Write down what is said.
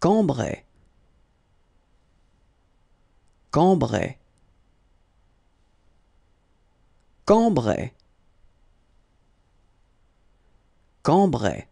Cambrai. Cambrai. Cambrai. Cambrai.